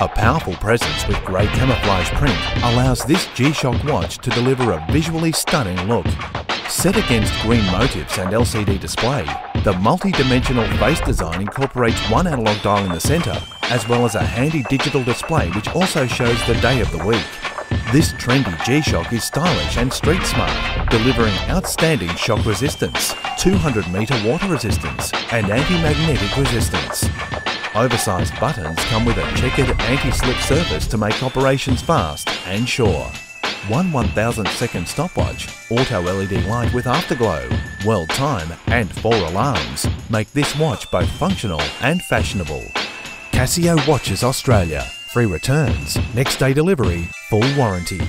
A powerful presence with grey camouflage print allows this G-Shock watch to deliver a visually stunning look. Set against green motifs and LCD display, the multi-dimensional face design incorporates one analog dial in the centre, as well as a handy digital display which also shows the day of the week. This trendy G-Shock is stylish and street smart, delivering outstanding shock resistance, 200 metre water resistance and anti-magnetic resistance. Oversized buttons come with a checkered anti-slip surface to make operations fast and sure. One 1000th second stopwatch, auto LED light with afterglow, world time and four alarms make this watch both functional and fashionable. Casio Watches Australia. Free returns, next day delivery, full warranty.